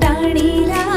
让你俩。